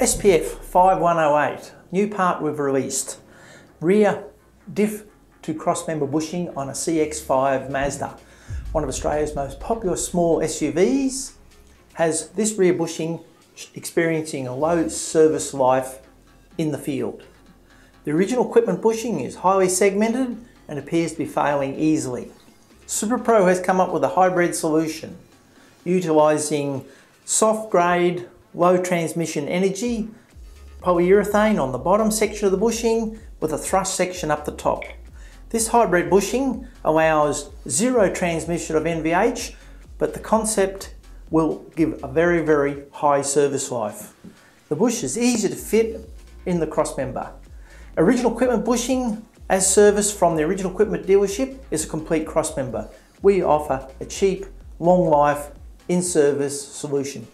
SPF 5108, new part we've released. Rear diff to crossmember bushing on a CX5 Mazda. One of Australia's most popular small SUVs has this rear bushing experiencing a low service life in the field. The original equipment bushing is highly segmented and appears to be failing easily. SuperPro has come up with a hybrid solution utilising soft grade low transmission energy, polyurethane on the bottom section of the bushing with a thrust section up the top. This hybrid bushing allows zero transmission of NVH, but the concept will give a very, very high service life. The bush is easy to fit in the crossmember. Original equipment bushing as service from the original equipment dealership is a complete crossmember. We offer a cheap, long life, in-service solution.